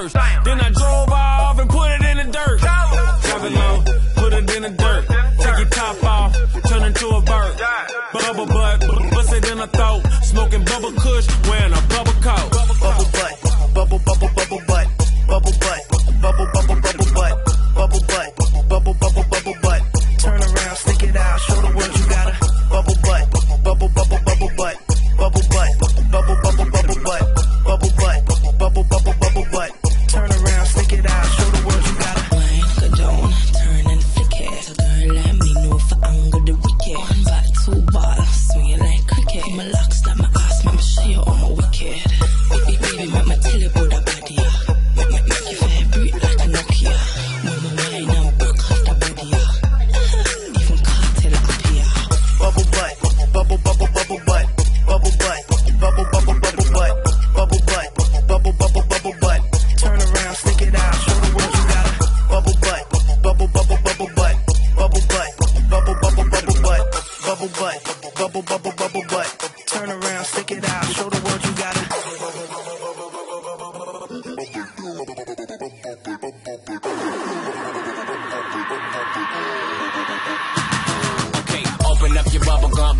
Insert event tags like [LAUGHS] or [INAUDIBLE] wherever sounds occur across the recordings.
a hearse. Then I drove off and put it in the dirt. It low, put it in the dirt. Take your top off, turn into a bird. Bubble butt, bust it in the throat. Smoking bubble kush, wearing a bubble coat.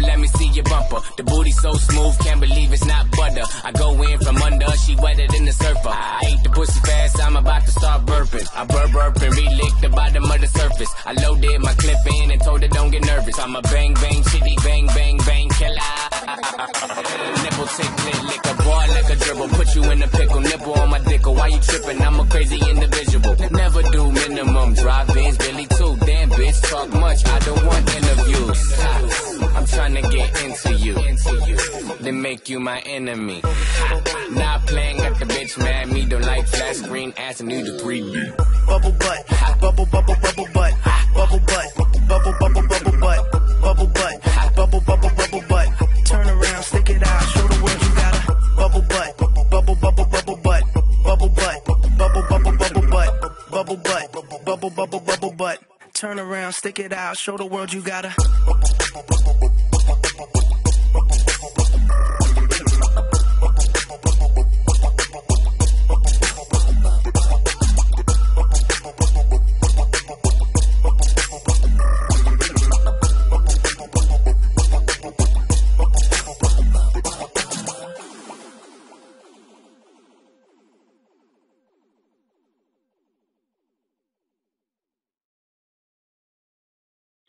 Let me see your bumper. The booty so smooth, can't believe it's not butter. I go in from under, she wetter than the surfer. I ate the pussy fast, I'm about to start burping. I burp burp and re-lick the bottom of the surface. I loaded my clip in and told her don't get nervous. I'm a bang bang chitty bang bang bang killer. [LAUGHS] Nipple tick lick a ball like a dribble. Put you in a pickle, Why you tripping? I'm a crazy individual. Never do minimum drive-ins, Billy too. Damn bitch, talk much. I don't want interviews. I'm trying to get into you. Then make you my enemy. Not playing, got the bitch mad. Me don't like flat screen ass and need a 3D. bubble butt, bubble bubble bubble butt, bubble butt, bubble bubble bubble butt, butt, bubble bubble bubble butt. Turn around, stick it out, show the world you got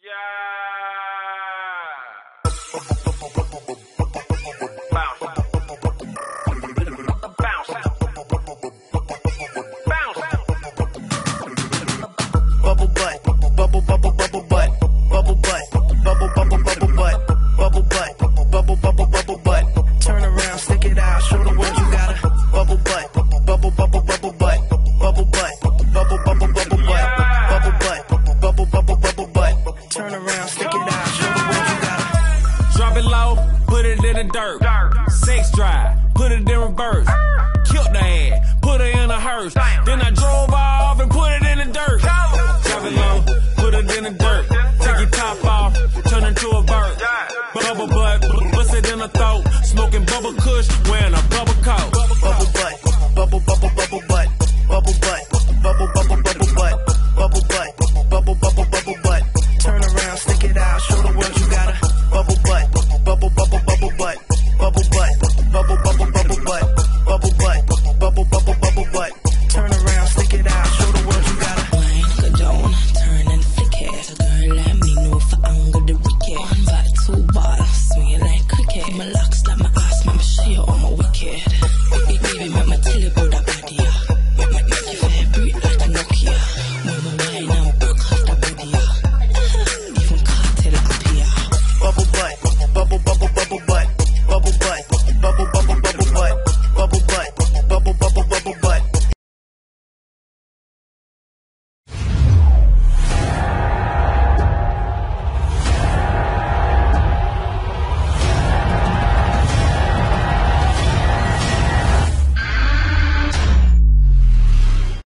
a around, stick it out, show the world you got a Drop it low, put it in the dirt. Sex drive, put it in reverse. Killed the ass, put her in a hearse. Then I drove off and put it in the dirt. Drop it low, put it in the dirt. Take your top off, turn into a bird. Bubble butt, bust it in the throat. Smoking bubble kush, wearing a